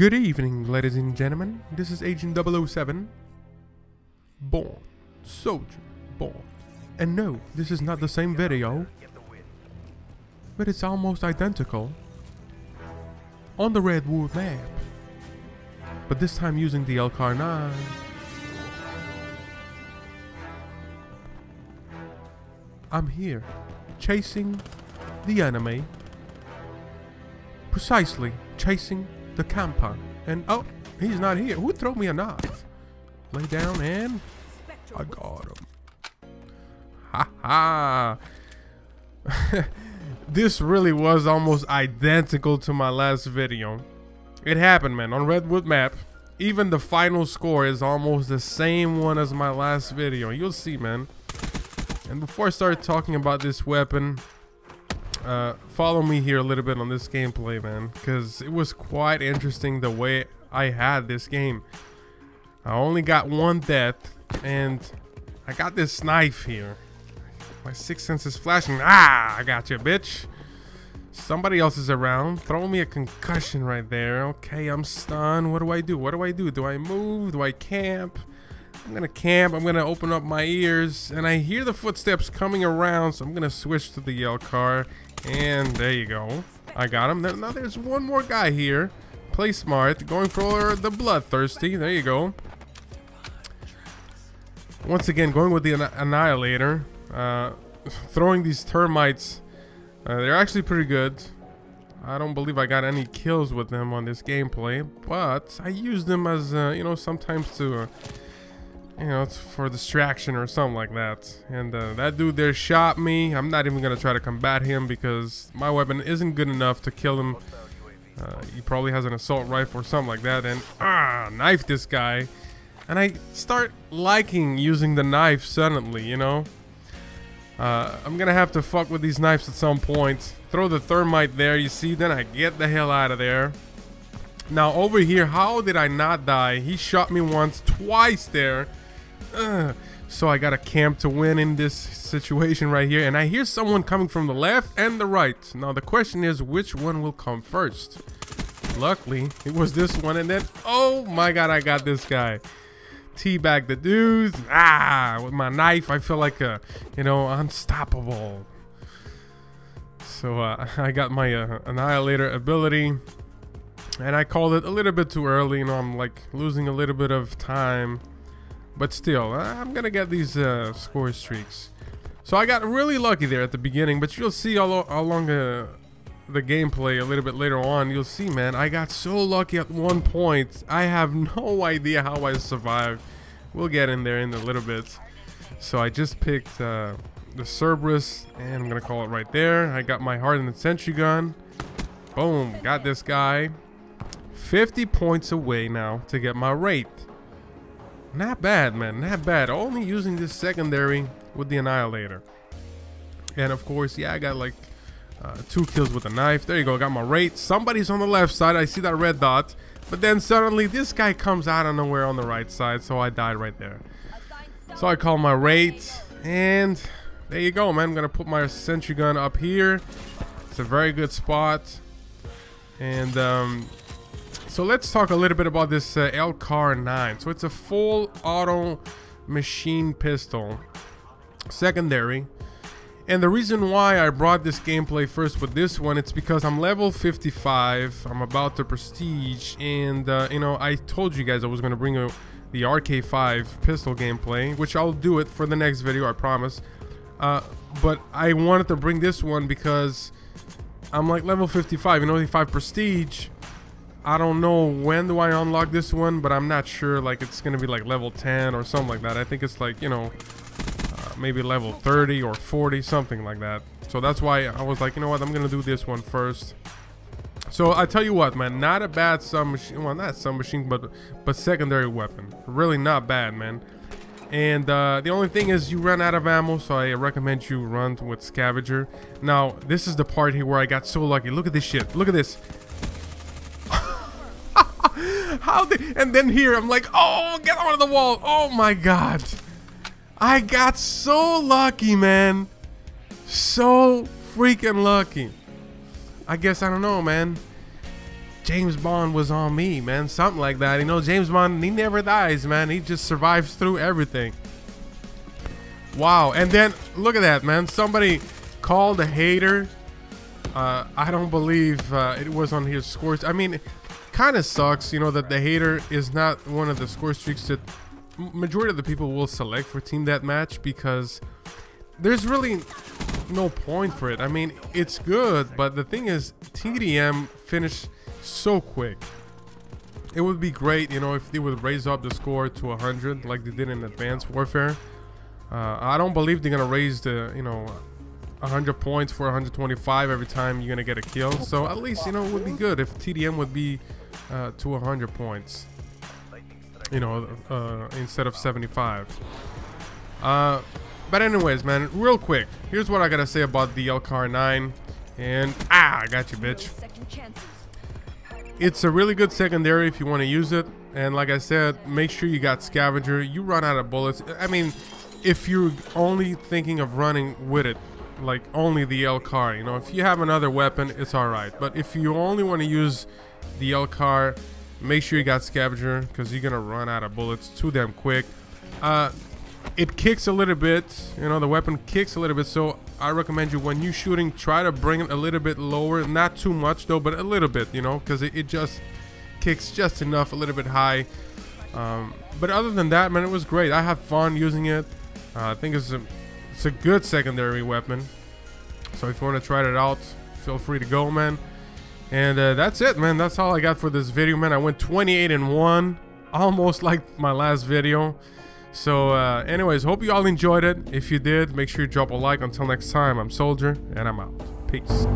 Good evening, ladies and gentlemen. This is Agent 007. Born. Soldier. Born. And no, this is not the same video. But it's almost identical. On the Redwood map. But this time using the L-CAR 9. I'm here, chasing the enemy. Precisely, chasing the camper. And oh, he's not here. Who throw me a knife? Lay down and I got him. Ha ha. this really was almost identical to my last video. It happened, man, on Redwood map. Even the final score is almost the same one as my last video. You'll see, man. And before I start talking about this weapon, uh, follow me here a little bit on this gameplay, man, because it was quite interesting the way I had this game. I only got one death, and I got this knife here. My sixth sense is flashing. Ah, I got you, bitch. Somebody else is around. Throw me a concussion right there. Okay, I'm stunned. What do I do? What do I do? Do I move? Do I camp? I'm gonna camp. I'm gonna open up my ears, and I hear the footsteps coming around, so I'm gonna switch to the L-CAR. And there you go. I got him. Now there's one more guy here. Play smart. Going for the bloodthirsty. There you go. Once again, going with the annihilator. Uh, throwing these thermites. Uh, they're actually pretty good. I don't believe I got any kills with them on this gameplay, but I use them as, uh, you know, sometimes to uh, you know, it's for distraction or something like that. And uh, that dude there shot me. I'm not even going to try to combat him because my weapon isn't good enough to kill him. Uh, he probably has an assault rifle or something like that. And ah, knife this guy. And I start liking using the knife suddenly, you know. Uh, I'm going to have to fuck with these knives at some point. Throw the thermite there, you see. Then I get the hell out of there. Now over here, how did I not die? He shot me once, twice there. Ugh. So I got a camp to win in this situation right here. And I hear someone coming from the left and the right. Now the question is, which one will come first? Luckily, it was this one. And then, oh my god, I got this guy. Teabag the dudes. Ah, with my knife, I feel like a, you know, unstoppable. So uh, I got my uh, Annihilator ability. And I called it a little bit too early. You know, I'm like losing a little bit of time but still, I'm going to get these uh, score streaks. So I got really lucky there at the beginning, but you'll see all along the, the gameplay a little bit later on. You'll see, man, I got so lucky at one point. I have no idea how I survived. We'll get in there in a little bit. So I just picked uh, the Cerberus, and I'm going to call it right there. I got my hardened sentry gun. Boom, got this guy. 50 points away now to get my rate. Not bad, man. Not bad. Only using this secondary with the Annihilator. And of course, yeah, I got like uh, two kills with a knife. There you go. Got my rate. Somebody's on the left side. I see that red dot. But then suddenly this guy comes out of nowhere on the right side. So I died right there. So I call my rate. And there you go, man. I'm going to put my sentry gun up here. It's a very good spot. And um, so let's talk a little bit about this uh, L-CAR 9. So it's a full auto machine pistol, secondary. And the reason why I brought this gameplay first with this one, it's because I'm level 55. I'm about to prestige. And, uh, you know, I told you guys I was going to bring a, the RK5 pistol gameplay, which I'll do it for the next video, I promise. Uh, but I wanted to bring this one because I'm like level 55, you know, 55 prestige. I don't know when do I unlock this one, but I'm not sure. Like it's gonna be like level 10 or something like that. I think it's like you know, uh, maybe level 30 or 40, something like that. So that's why I was like, you know what, I'm gonna do this one first. So I tell you what, man, not a bad submachine. Well, not submachine, but but secondary weapon. Really not bad, man. And uh, the only thing is you run out of ammo, so I recommend you run with scavenger. Now, this is the part here where I got so lucky. Look at this shit. Look at this. How and then here I'm like, oh, get on the wall. Oh my god. I got so lucky, man. So freaking lucky. I guess I don't know, man. James Bond was on me, man. Something like that. You know, James Bond, he never dies, man. He just survives through everything. Wow. And then, look at that, man. Somebody called a hater. Uh, I don't believe uh, it was on his scores. I mean, kind of sucks, you know, that the hater is not one of the score streaks that majority of the people will select for team deathmatch because there's really no point for it. I mean, it's good, but the thing is, TDM finished so quick. It would be great, you know, if they would raise up the score to 100 like they did in Advanced Warfare. Uh, I don't believe they're gonna raise the, you know, 100 points for 125 every time you're gonna get a kill. So at least, you know, it would be good if TDM would be uh, to 100 points. You know, uh, instead of 75. Uh, but anyways, man, real quick, here's what I gotta say about the LCAR 9. And, ah, I got you, bitch. It's a really good secondary if you want to use it. And like I said, make sure you got Scavenger. You run out of bullets. I mean, if you're only thinking of running with it, like only the LCAR, you know, if you have another weapon, it's alright. But if you only want to use the LCAR, make sure you got Scavenger because you're to run out of bullets too damn quick. Uh, it kicks a little bit, you know, the weapon kicks a little bit. So I recommend you when you shooting, try to bring it a little bit lower. Not too much though, but a little bit, you know, because it, it, just kicks just enough, a little bit high. Um, but other than that, man, it was great. I had fun using it. Uh, I think it's a, it's a good secondary weapon. So if you want to try it out, feel free to go, man. And uh, that's it, man. That's all I got for this video, man. I went 28 and 1, almost like my last video. So uh, anyways, hope you all enjoyed it. If you did, make sure you drop a like. Until next time, I'm Soldier, and I'm out. Peace.